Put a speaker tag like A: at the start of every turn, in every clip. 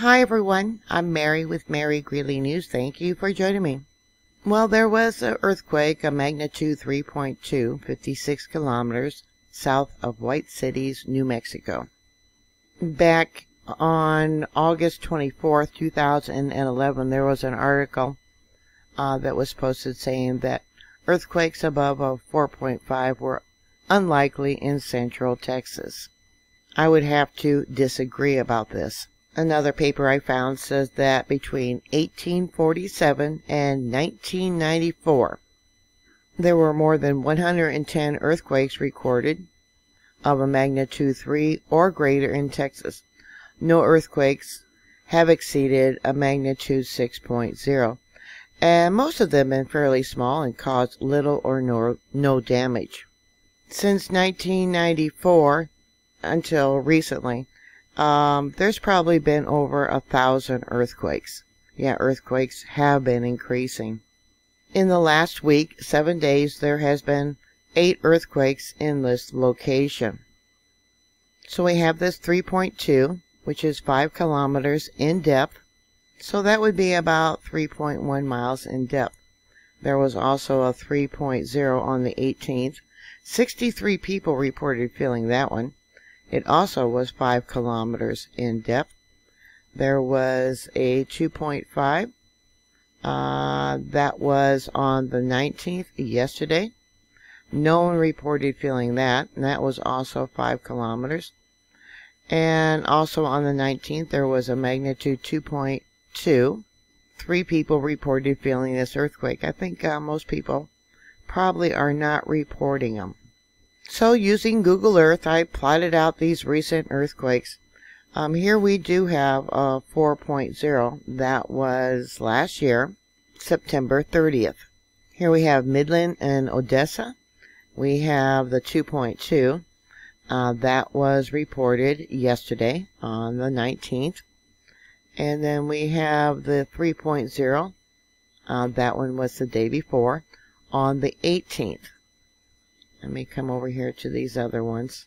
A: Hi everyone, I'm Mary with Mary Greeley News. Thank you for joining me. Well, there was an earthquake, a magnitude 3.2, 56 kilometers south of Whites City, New Mexico. Back on August 24th, 2011, there was an article uh, that was posted saying that earthquakes above a 4.5 were unlikely in central Texas. I would have to disagree about this. Another paper I found says that between 1847 and 1994, there were more than 110 earthquakes recorded of a magnitude 3 or greater in Texas. No earthquakes have exceeded a magnitude 6.0, and most of them been fairly small and caused little or no, no damage. Since 1994 until recently, um, there's probably been over a thousand earthquakes. Yeah, earthquakes have been increasing. In the last week, seven days, there has been eight earthquakes in this location. So we have this 3.2, which is 5 kilometers in depth. So that would be about 3.1 miles in depth. There was also a 3.0 on the 18th. 63 people reported feeling that one. It also was 5 kilometers in depth. There was a 2.5. Uh, that was on the 19th, yesterday. No one reported feeling that, and that was also 5 kilometers. And also on the 19th, there was a magnitude 2.2. Three people reported feeling this earthquake. I think uh, most people probably are not reporting them. So using Google Earth, I plotted out these recent earthquakes. Um, here we do have a 4.0. That was last year, September 30th. Here we have Midland and Odessa. We have the 2.2. Uh, that was reported yesterday on the 19th. And then we have the 3.0. Uh, that one was the day before on the 18th. Let me come over here to these other ones.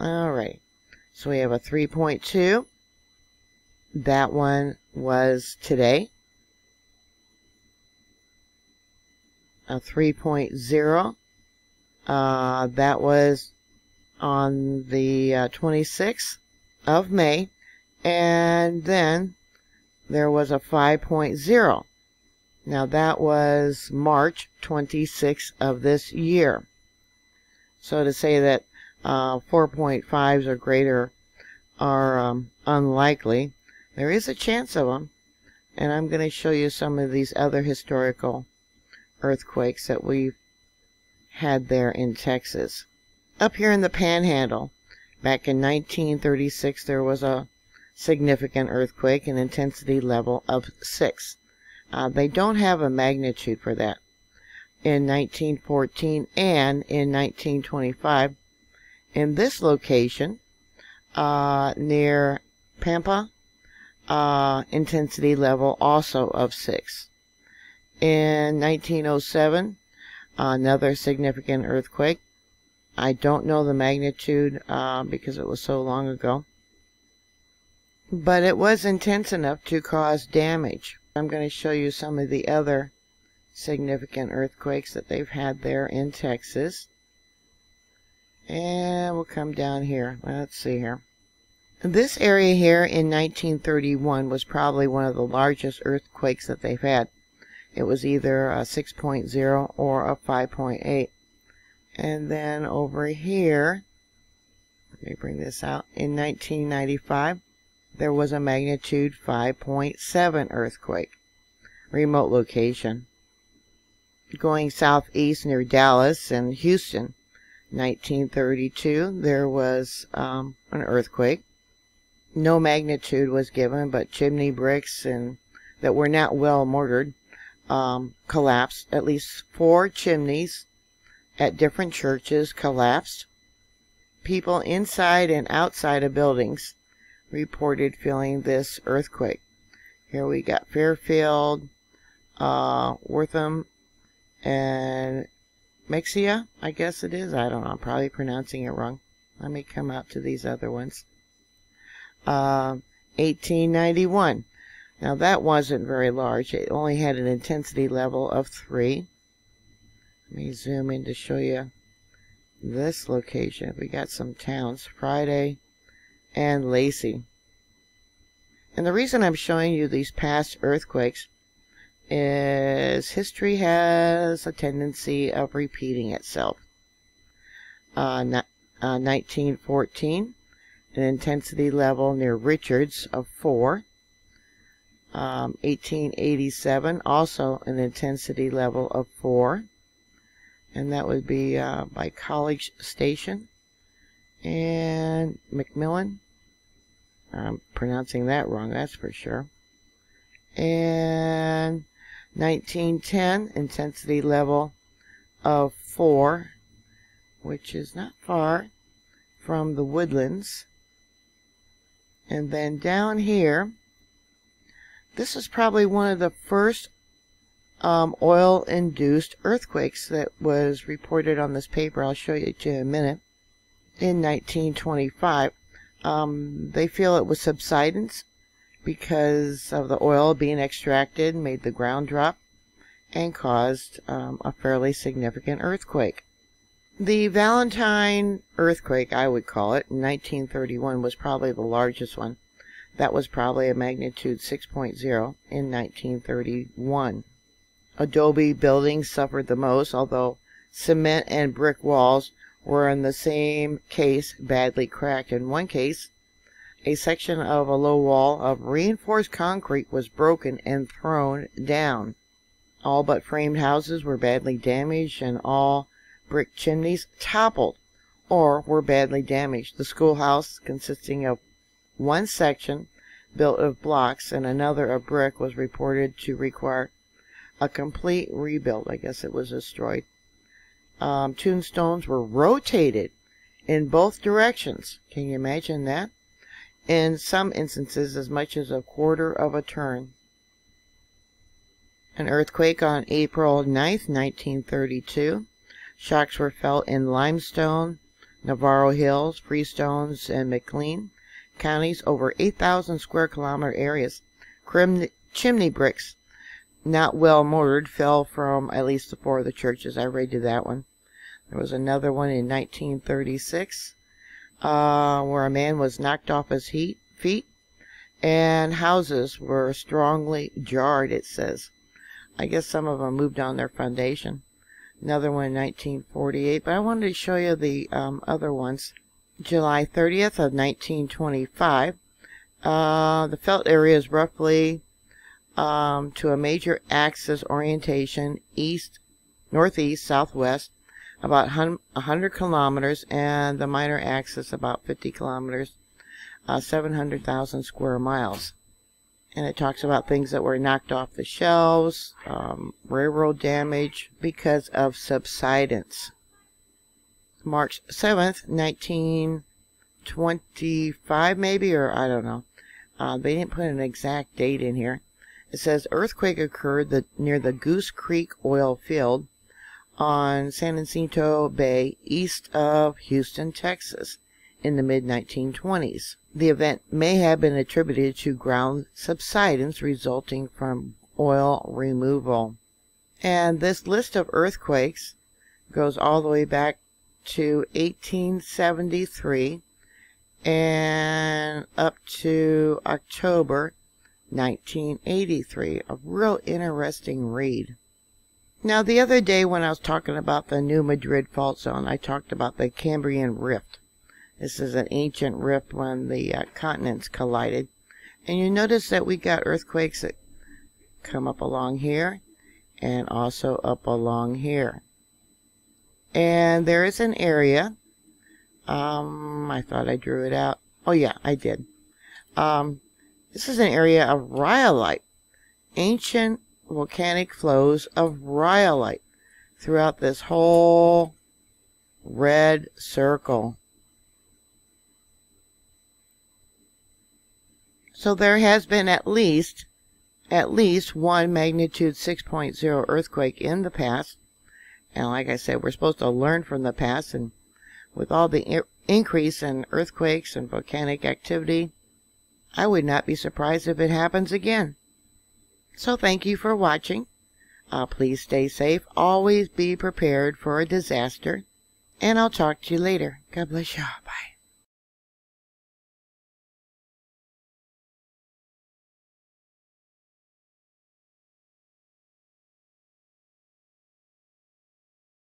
A: Alright, so we have a 3.2. That one was today. A 3.0. Uh, that was on the uh, 26th of May. And then there was a 5.0 now that was March 26th of this year. So to say that uh, 4.5s or greater are um, unlikely, there is a chance of them. And I'm going to show you some of these other historical earthquakes that we've had there in Texas. Up here in the Panhandle, back in 1936, there was a significant earthquake, an intensity level of 6. Uh, they don't have a magnitude for that. In 1914 and in 1925, in this location, uh, near Pampa, uh, intensity level also of 6. In 1907, another significant earthquake. I don't know the magnitude uh, because it was so long ago. But it was intense enough to cause damage. I'm going to show you some of the other significant earthquakes that they've had there in Texas. And we'll come down here. Let's see here. This area here in 1931 was probably one of the largest earthquakes that they've had. It was either a 6.0 or a 5.8. And then over here, let me bring this out, in 1995, there was a magnitude 5.7 earthquake. Remote location. Going southeast near Dallas and Houston, 1932, there was um, an earthquake. No magnitude was given, but chimney bricks and that were not well mortared um, collapsed. At least four chimneys at different churches collapsed. People inside and outside of buildings reported feeling this earthquake. Here we got Fairfield, uh, Wortham, and Mexia, I guess it is. I don't know. I'm probably pronouncing it wrong. Let me come out to these other ones. Uh, 1891. Now that wasn't very large. It only had an intensity level of 3. Let me zoom in to show you this location. We got some towns. Friday and Lacey. And the reason I'm showing you these past earthquakes is history has a tendency of repeating itself. Uh, uh, 1914, an intensity level near Richards of 4. Um, 1887, also an intensity level of 4. And that would be uh, by College Station. And McMillan. I'm pronouncing that wrong, that's for sure. And 1910, intensity level of 4 which is not far from the woodlands. And then down here, this is probably one of the first um, oil-induced earthquakes that was reported on this paper. I'll show you in a minute. In 1925, um, they feel it was subsidence because of the oil being extracted, made the ground drop, and caused um, a fairly significant earthquake. The Valentine earthquake, I would call it, in 1931 was probably the largest one. That was probably a magnitude 6.0 in 1931. Adobe buildings suffered the most, although cement and brick walls were in the same case badly cracked. In one case, a section of a low wall of reinforced concrete was broken and thrown down. All but framed houses were badly damaged and all brick chimneys toppled or were badly damaged. The schoolhouse, consisting of one section built of blocks and another of brick, was reported to require a complete rebuild. I guess it was destroyed. Um, tombstones were rotated in both directions. Can you imagine that? In some instances, as much as a quarter of a turn. An earthquake on April 9th, 1932 Shocks were felt in Limestone, Navarro Hills, Freestones, and McLean counties over 8,000 square kilometer areas. Chimney bricks, not well mortared, fell from at least four of the churches. I rated that one. There was another one in 1936 uh, where a man was knocked off his heat, feet and houses were strongly jarred, it says. I guess some of them moved on their foundation another one in 1948, but I wanted to show you the um, other ones. July 30th of 1925. Uh, the felt area is roughly um, to a major axis orientation east, northeast, southwest, about 100 kilometers, and the minor axis about 50 kilometers, uh, 700,000 square miles and it talks about things that were knocked off the shelves, um, railroad damage because of subsidence. March 7th, 1925 maybe, or I don't know. Uh, they didn't put an exact date in here. It says earthquake occurred the, near the Goose Creek oil field on San Jacinto Bay east of Houston, Texas in the mid-1920s. The event may have been attributed to ground subsidence resulting from oil removal. And this list of earthquakes goes all the way back to 1873 and up to October 1983. A real interesting read. Now, the other day when I was talking about the New Madrid fault zone, I talked about the Cambrian Rift. This is an ancient rift when the uh, continents collided. And you notice that we got earthquakes that come up along here and also up along here. And there is an area. Um, I thought I drew it out. Oh yeah, I did. Um, this is an area of rhyolite. Ancient volcanic flows of rhyolite throughout this whole red circle. So there has been at least, at least one magnitude 6.0 earthquake in the past. And like I said, we're supposed to learn from the past. And with all the increase in earthquakes and volcanic activity, I would not be surprised if it happens again. So thank you for watching. Uh, please stay safe. Always be prepared for a disaster. And I'll talk to you later. God bless you. Bye.